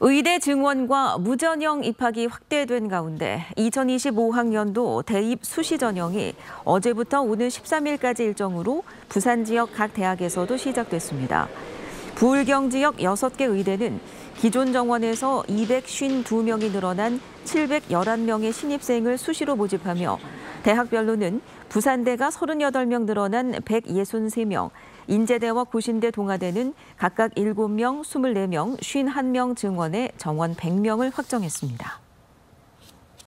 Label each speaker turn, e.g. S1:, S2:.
S1: 의대 증원과 무전형 입학이 확대된 가운데 2025학년도 대입 수시 전형이 어제부터 오는 13일까지 일정으로 부산 지역 각 대학에서도 시작됐습니다. 부울경 지역 6개 의대는 기존 정원에서 252명이 늘어난 711명의 신입생을 수시로 모집하며 대학별로는 부산대가 38명 늘어난 163명, 인제대와 고신대 동아대는 각각 7명, 24명, 51명 증원에 정원 100명을 확정했습니다.